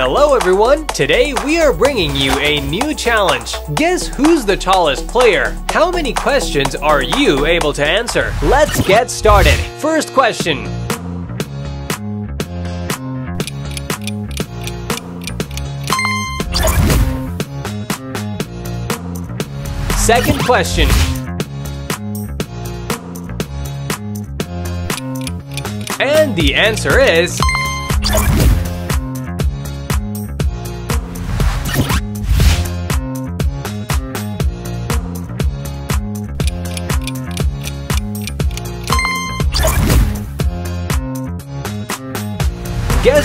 Hello everyone! Today we are bringing you a new challenge. Guess who's the tallest player? How many questions are you able to answer? Let's get started. First question. Second question. And the answer is...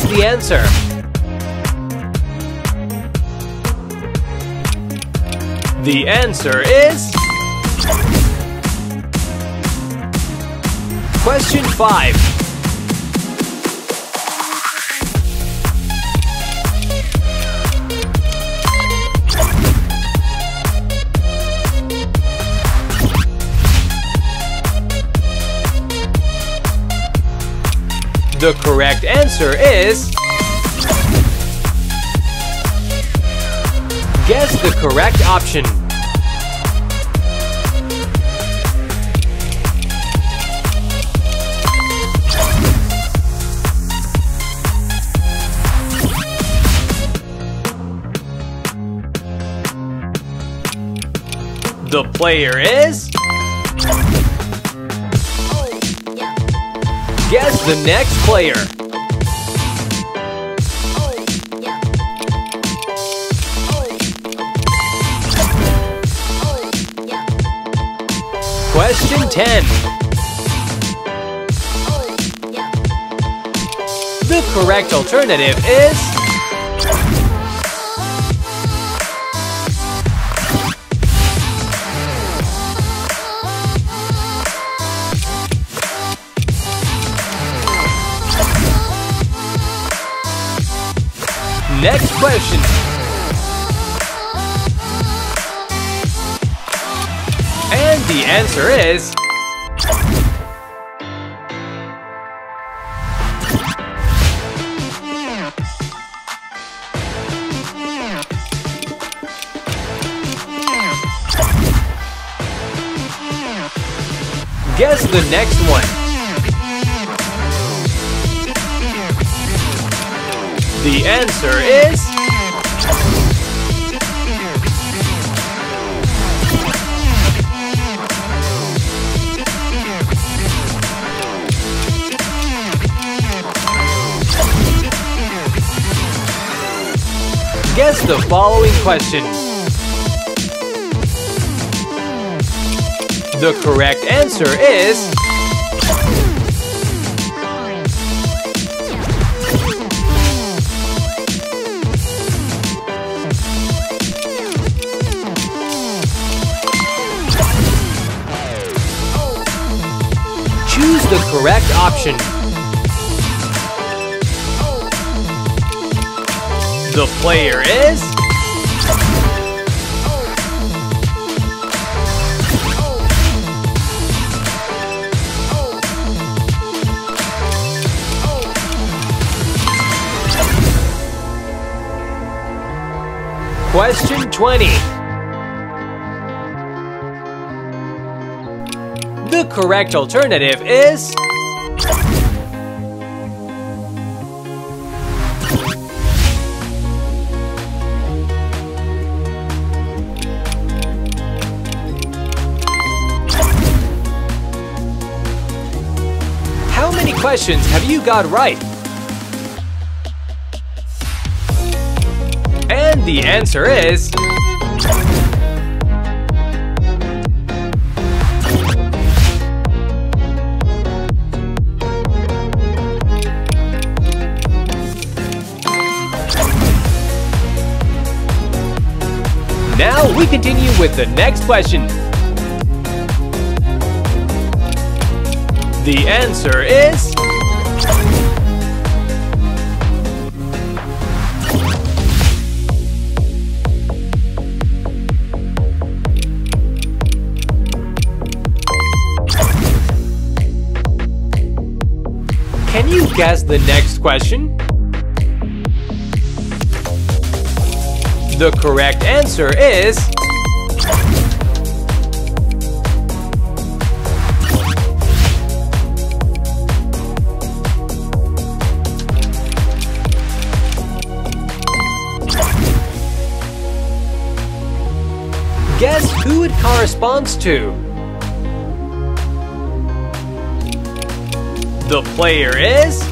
Guess the answer. The answer is... Question 5. The correct answer is... Guess the correct option. The player is... Guess the next player. Question 10. The correct alternative is... Next question. And the answer is... Guess the next one. The answer is... Guess the following question. The correct answer is... correct option. The player is... Question 20. The correct alternative is... How many questions have you got right? And the answer is... with the next question. The answer is... Can you guess the next question? The correct answer is... corresponds to? The player is...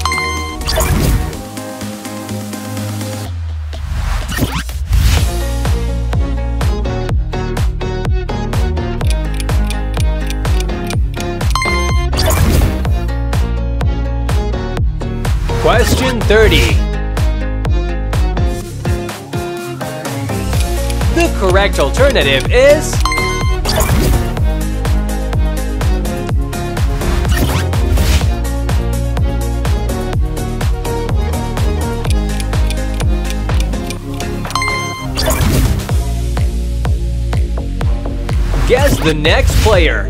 Question 30. The correct alternative is... the next player.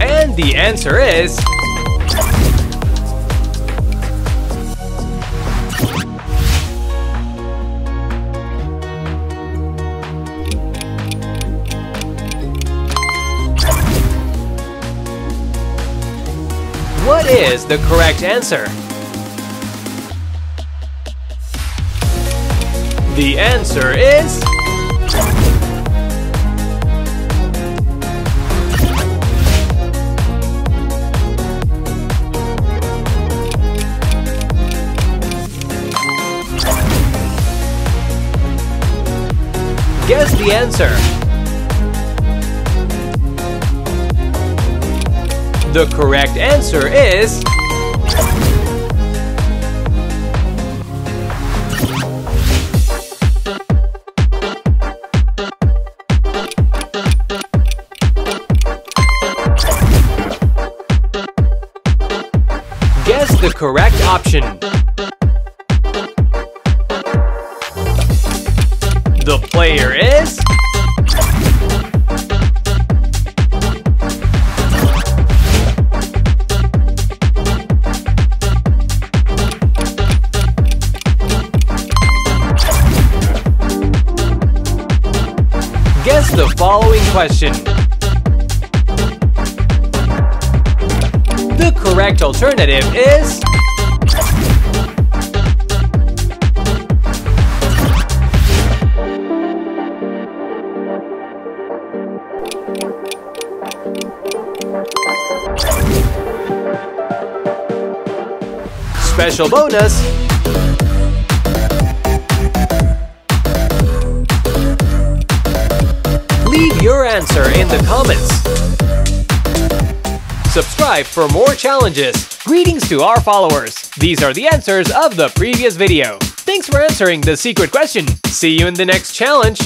And the answer is... What is the correct answer? The answer is... Guess the answer. The correct answer is... The player is... Guess the following question. The correct alternative is... Special bonus! Leave your answer in the comments. Subscribe for more challenges. Greetings to our followers. These are the answers of the previous video. Thanks for answering the secret question. See you in the next challenge.